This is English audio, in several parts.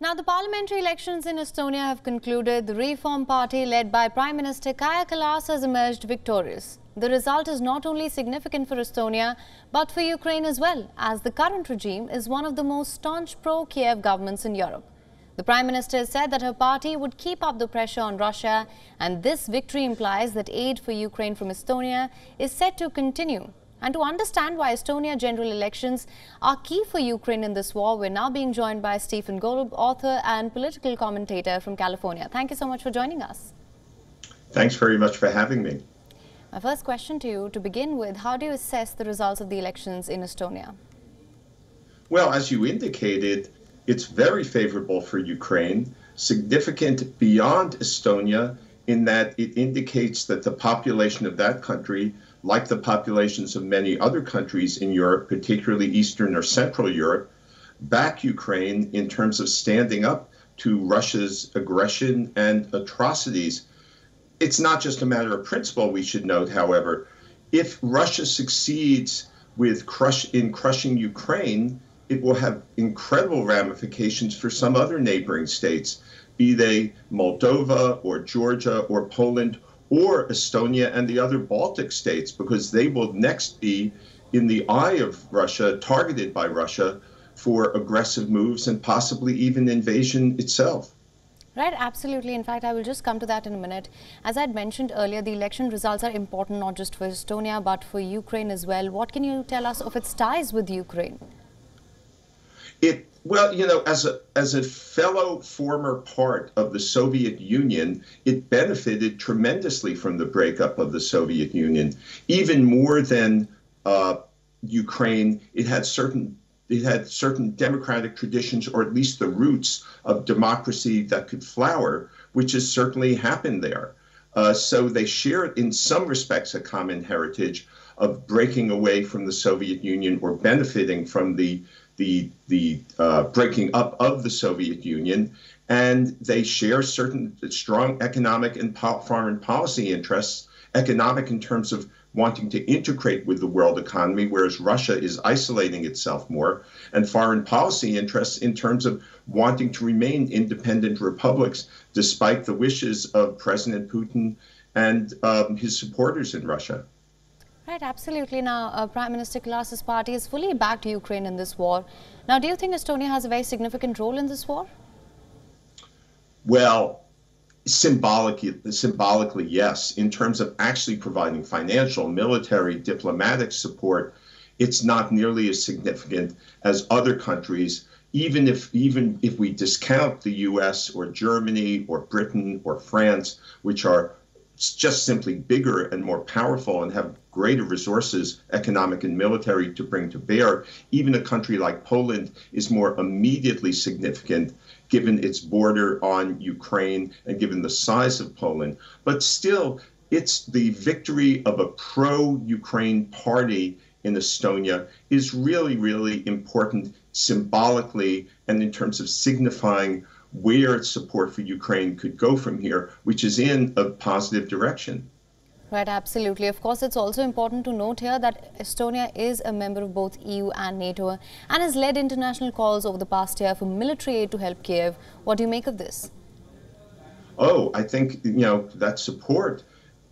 Now, the parliamentary elections in Estonia have concluded. The Reform Party, led by Prime Minister Kaja Kallas, has emerged victorious. The result is not only significant for Estonia, but for Ukraine as well, as the current regime is one of the most staunch pro-Kiev governments in Europe. The Prime Minister said that her party would keep up the pressure on Russia, and this victory implies that aid for Ukraine from Estonia is set to continue. And to understand why Estonia general elections are key for Ukraine in this war, we're now being joined by Stephen Golub, author and political commentator from California. Thank you so much for joining us. Thanks very much for having me. My first question to you, to begin with, how do you assess the results of the elections in Estonia? Well, as you indicated, it's very favorable for Ukraine, significant beyond Estonia in that it indicates that the population of that country, like the populations of many other countries in Europe, particularly Eastern or Central Europe, back Ukraine in terms of standing up to Russia's aggression and atrocities. It's not just a matter of principle, we should note, however. If Russia succeeds with crush in crushing Ukraine, it will have incredible ramifications for some other neighboring states, be they Moldova or Georgia or Poland or Estonia and the other Baltic states, because they will next be in the eye of Russia, targeted by Russia for aggressive moves and possibly even invasion itself. Right, absolutely. In fact, I will just come to that in a minute. As I had mentioned earlier, the election results are important not just for Estonia but for Ukraine as well. What can you tell us of its ties with Ukraine? It well, you know, as a as a fellow former part of the Soviet Union, it benefited tremendously from the breakup of the Soviet Union, even more than uh, Ukraine. It had certain it had certain democratic traditions, or at least the roots of democracy that could flower, which has certainly happened there. Uh, so they share, in some respects, a common heritage of breaking away from the Soviet Union or benefiting from the the the uh, breaking up of the Soviet Union, and they share certain strong economic and po- foreign policy interests. Economic in terms of wanting to integrate with the world economy, whereas Russia is isolating itself more, and foreign policy interests in terms of wanting to remain independent republics despite the wishes of President Putin and um, his supporters in Russia. Right, absolutely. Now, uh, Prime Minister Kallas's party is fully backed Ukraine in this war. Now, do you think Estonia has a very significant role in this war? Well, symbolically, symbolically, yes. In terms of actually providing financial, military, diplomatic support, it's not nearly as significant as other countries. Even if even if we discount the U.S. or Germany or Britain or France, which are just simply bigger and more powerful and have greater resources, economic and military, to bring to bear. Even a country like Poland is more immediately significant given its border on Ukraine and given the size of Poland. But still, it's the victory of a pro Ukraine party in Estonia is really, really important symbolically and in terms of signifying where its support for Ukraine could go from here, which is in a positive direction. Right, absolutely. Of course, it's also important to note here that Estonia is a member of both EU and NATO and has led international calls over the past year for military aid to help Kiev. What do you make of this? Oh, I think, you know, that support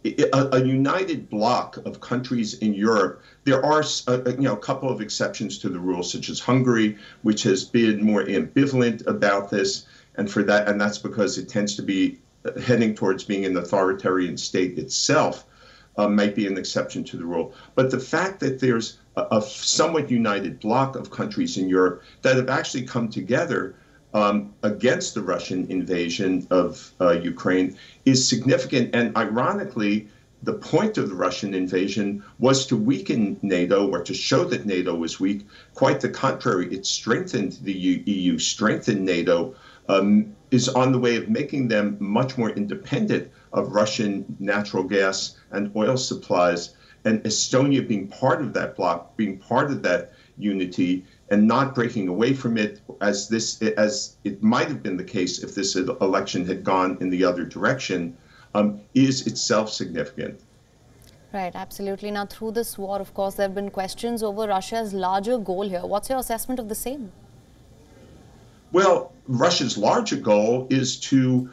a, a, united bloc of countries in Europe. There are, a, you know, a couple of exceptions to the rule, such as Hungary, which has been more ambivalent about this and for that, and that's because it tends to be heading towards being an authoritarian state itself. Uh, might be an exception to the rule. But the fact that there's a, a, somewhat united bloc of countries in Europe that have actually come together um, against the Russian invasion of uh, Ukraine is significant. And ironically, the point of the Russian invasion was to weaken NATO or to show that NATO was weak. Quite the contrary, it strengthened the EU, strengthened NATO um, is on the way of making them much more independent of Russian natural gas and oil supplies. And Estonia being part of that bloc, being part of that unity, and not breaking away from it as this as it might have been the case if this election had gone in the other direction, um, is itself significant. Right, absolutely. Now, through this war, of course, there have been questions over Russia's larger goal here. What's your assessment of the same? Well, Russia's larger goal is to,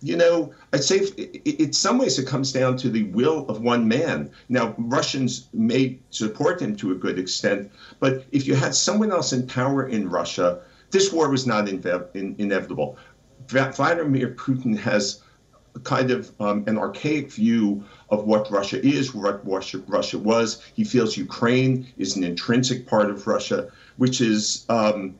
you know, I'd say in some ways it comes down to the will of one man. Now, Russians may support him to a good extent, but if you had someone else in power in Russia, this war was not in, inevitable. Vladimir Putin has kind of um, an archaic view of what Russia is, what Russia, Russia, was. He feels Ukraine is an intrinsic part of Russia, which is, um,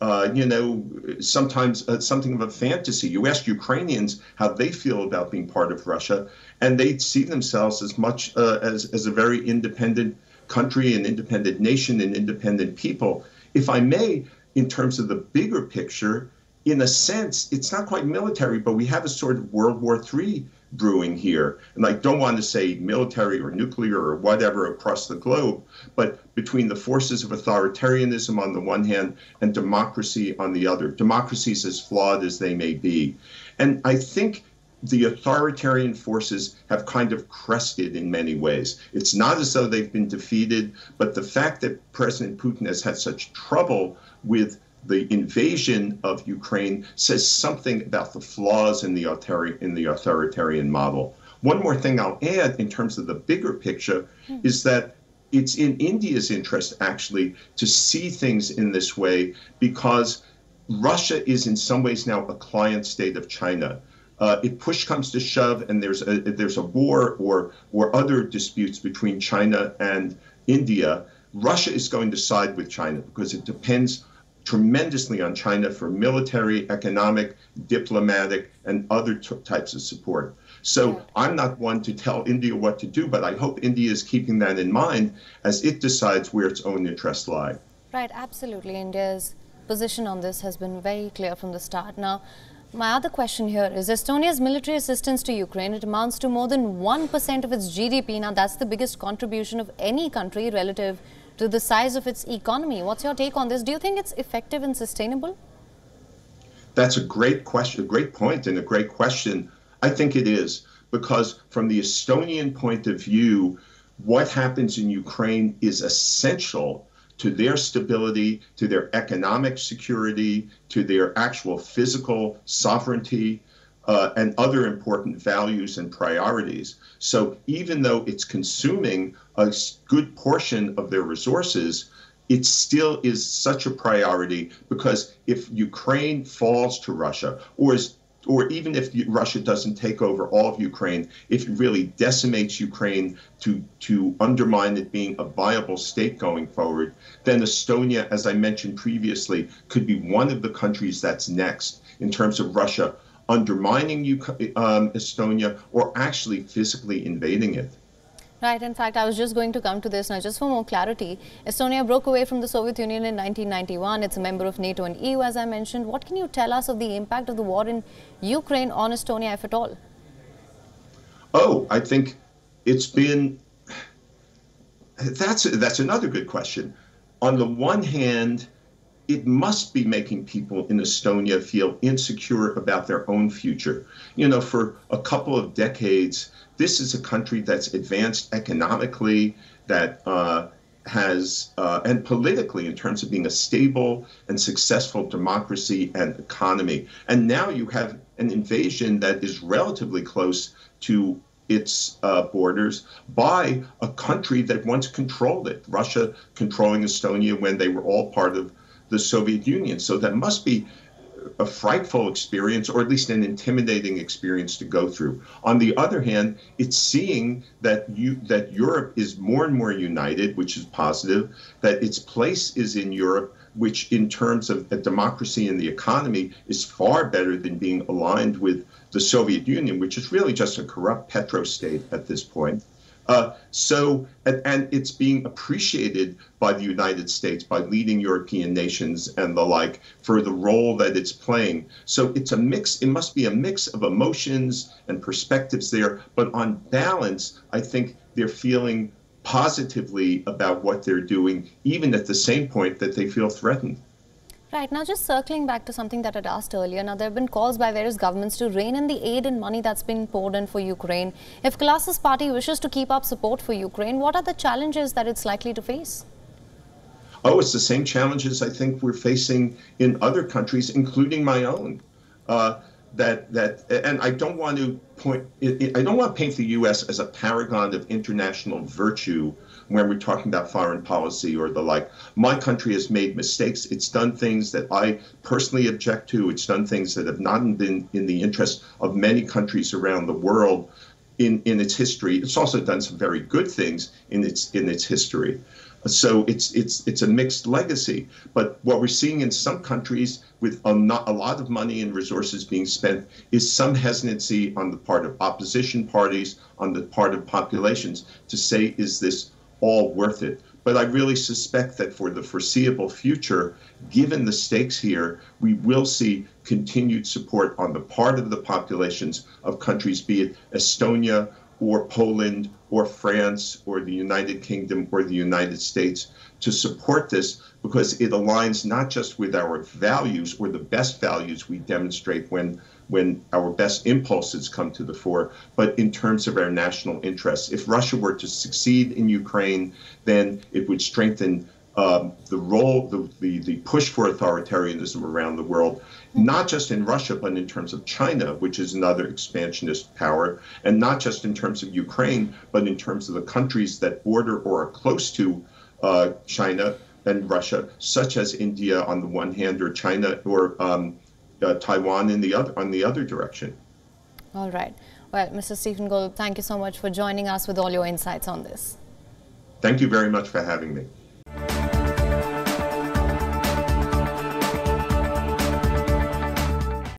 uh, you know, sometimes uh, something of a fantasy. You ask Ukrainians how they feel about being part of Russia, and they see themselves as much uh, as, as a very independent country, an independent nation, an independent people. If I may, in terms of the bigger picture, in a sense, it's not quite military, but we have a sort of World War III brewing here. And I don't want to say military or nuclear or whatever across the globe, but between the forces of authoritarianism on the one hand and democracy on the other, democracies as flawed as they may be. And I think the authoritarian forces have kind of crested in many ways. It's not as though they've been defeated, but the fact that President Putin has had such trouble with the invasion of Ukraine says something about the flaws in the, in the authoritarian model. One more thing I'll add in terms of the bigger picture hmm. is that it's in India's interest actually to see things in this way because Russia is in some ways now a client state of China. Uh, if push comes to shove and there's a there's a war or or other disputes between China and India, Russia is going to side with China because it depends tremendously on China for military, economic, diplomatic, and other t- types of support. So I'm not one to tell India what to do, but I hope India is keeping that in mind as it decides where its own interests lie. Right, absolutely. India's position on this has been very clear from the start. Now, my other question here is Estonia's military assistance to Ukraine, it amounts to more than 1% of its GDP. Now, that's the biggest contribution of any country relative to the size of its economy. What's your take on this? Do you think it's effective and sustainable? That's a great question, a great point, and a great question. I think it is because, from the Estonian point of view, what happens in Ukraine is essential to their stability, to their economic security, to their actual physical sovereignty, uh, and other important values and priorities. So even though it's consuming a good portion of their resources, it still is such a priority because if Ukraine falls to Russia, or is or even if Russia doesn't take over all of Ukraine, if it really decimates Ukraine to, to undermine it being a viable state going forward, then Estonia, as I mentioned previously, could be one of the countries that's next in terms of Russia undermining um, Estonia or actually physically invading it. Right. In fact, I was just going to come to this now. Just for more clarity, Estonia broke away from the Soviet Union in 1991. It's a member of NATO and EU, as I mentioned. What can you tell us of the impact of the war in Ukraine on Estonia, if at all? Oh, I think it's been. That's that's another good question. On the one hand, it must be making people in Estonia feel insecure about their own future. You know, for a couple of decades, this is a country that's advanced economically, that uh, has, uh, and politically, in terms of being a stable and successful democracy and economy. And now you have an invasion that is relatively close to its uh, borders by a country that once controlled it. Russia controlling Estonia when they were all part of the Soviet Union. So that must be a frightful experience, or at least an intimidating experience to go through. On the other hand, it's seeing that you that Europe is more and more united, which is positive. That its place is in Europe, which, in terms of a democracy and the economy, is far better than being aligned with the Soviet Union, which is really just a corrupt petrostate at this point. Uh, so, and, and, it's being appreciated by the United States, by leading European nations and the like, for the role that it's playing. So it's a mix, it must be a mix of emotions and perspectives there. But on balance, I think they're feeling positively about what they're doing, even at the same point that they feel threatened. Right. Now, just circling back to something that I'd asked earlier. Now, there have been calls by various governments to rein in the aid and money that's been poured in for Ukraine. If Kallas's party wishes to keep up support for Ukraine, what are the challenges that it's likely to face? Oh, it's the same challenges I think we're facing in other countries, including my own. Uh, that that and I don't want to point I don't want to paint the US as a paragon of international virtue when we're talking about foreign policy or the like. My country has made mistakes. It's done things that I personally object to. It's done things that have not been in the interest of many countries around the world in, in its history. It's also done some very good things in its in its history. So it's it's it's a mixed legacy. But what we're seeing in some countries with a, not, a lot of money and resources being spent is some hesitancy on the part of opposition parties, on the part of populations to say, is this all worth it? But I really suspect that for the foreseeable future, given the stakes here, we will see continued support on the part of the populations of countries, be it Estonia or Poland or France or the United Kingdom or the United States to support this because it aligns not just with our values or the best values we demonstrate when when our best impulses come to the fore, but in terms of our national interests. If Russia were to succeed in Ukraine, then it would strengthen um, the role, the, the, the push for authoritarianism around the world, not just in Russia, but in terms of China, which is another expansionist power, and not just in terms of Ukraine, but in terms of the countries that border or are close to uh, China and Russia, such as India on the one hand, or China or um, uh, Taiwan in the other on the other direction. All right. Well, Mr. Stephen Gould, thank you so much for joining us with all your insights on this. Thank you very much for having me.